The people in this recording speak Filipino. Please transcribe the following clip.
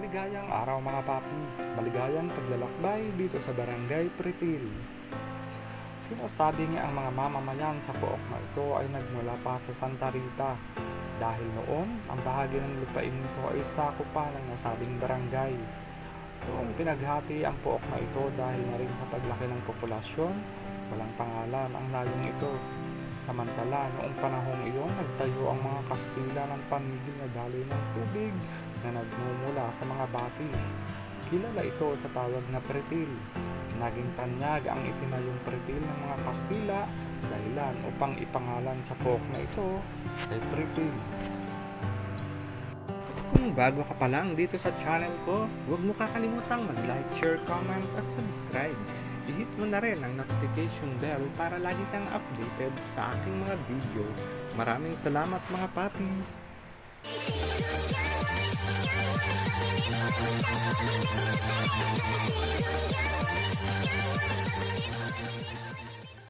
Maligayang araw mga papi, maligayang paglalakbay dito sa Barangay Pretil. Sinasabi nga ang mga mamamayan sa pook na ito ay nagmula pa sa Santa Rita dahil noon ang bahagi ng lupain nito ay sakop pa ng nasabing barangay. Doon pinaghati ang pook na ito dahil na rin sa paglaki ng populasyon, walang pangalan ang layong ito. Samantala, noong panahong iyon, nagtayo ang mga Kastila ng pamigil na daloy ng tubig na nagmumula sa mga batis. Kilala ito sa tawag na pretil. Naging tanyag ang itinayong pretil ng mga Kastila dahilan upang ipangalan sa pook na ito ay pretil. Kung bago ka pa lang dito sa channel ko, huwag mo kakalimutang mag-like, share, comment at subscribe. I-hit mo na rin ang notification bell para lagi kang updated sa aking mga video. Maraming salamat mga papi!